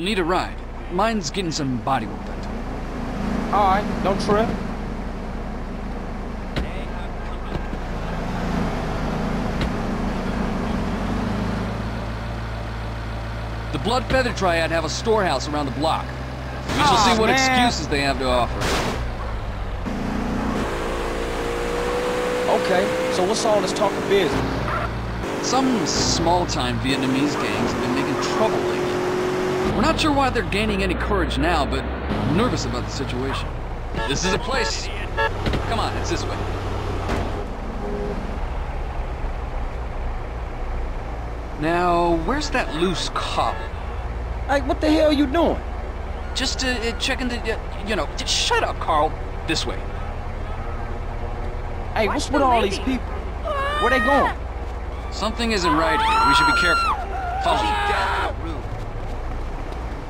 We'll need a ride. Mine's getting some body work done to it. Alright, don't trip. The Blood Feather Triad have a storehouse around the block. We shall Aw, see what man. excuses they have to offer. Okay, so what's all this talk of business? Some small-time Vietnamese gangs have been making trouble lately. We're not sure why they're gaining any courage now, but I'm nervous about the situation. This is a place. Come on, it's this way. Now, where's that loose cop? Like, what the hell are you doing? Just uh, uh, checking the, uh, you know, just shut up, Carl. This way. Hey, what's with all these people? Where they going? Something isn't right here. We should be careful. Follow me.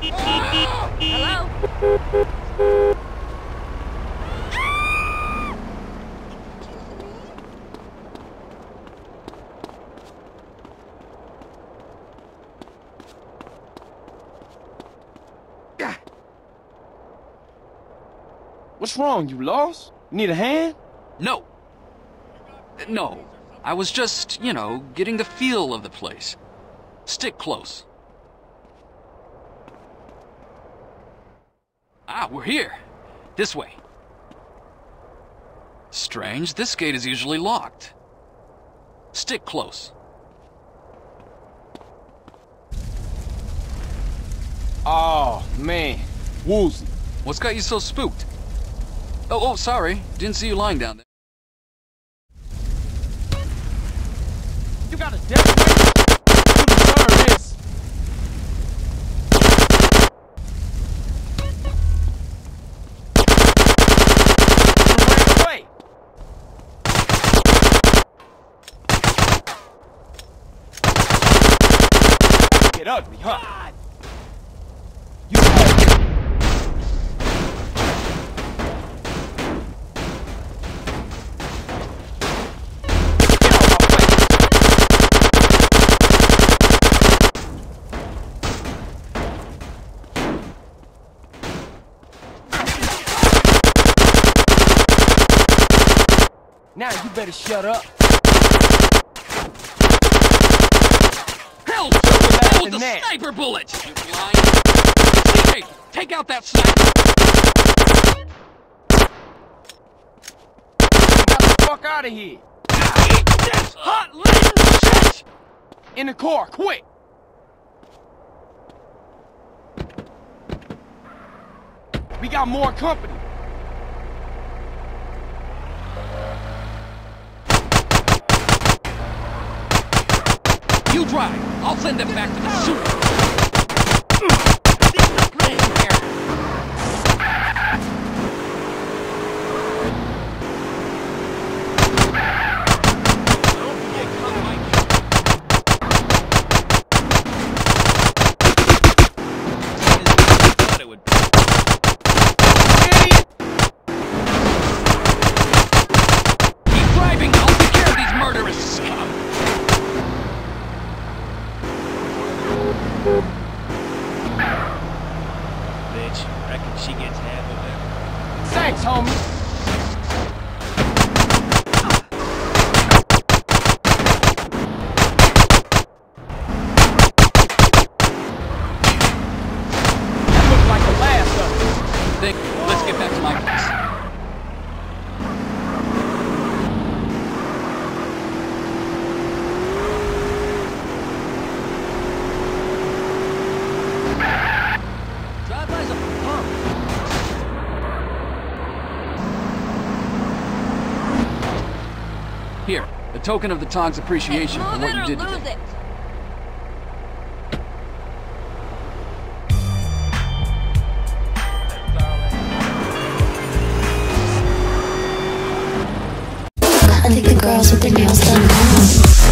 Hello? What's wrong? You lost? Need a hand? No. No. I was just, you know, getting the feel of the place. Stick close. Ah, we're here. This way. Strange, this gate is usually locked. Stick close. Oh, man. Woozie. What's got you so spooked? Oh, oh, sorry. Didn't see you lying down there. You got a death wish? You deserve this. You ran away. Huh? You my way. Now you better shut up. Hell, and the that. sniper bullet! Hey, take out that sniper! Get the fuck out of here. Eat this hot lean shit! In the car, quick. We got more company. You drive. I'll send them back to the sewer. Thanks, homie. Think, let's get back to my place. Here, a token of the Tog's appreciation for what you did today. it. I think the girls with their nails done.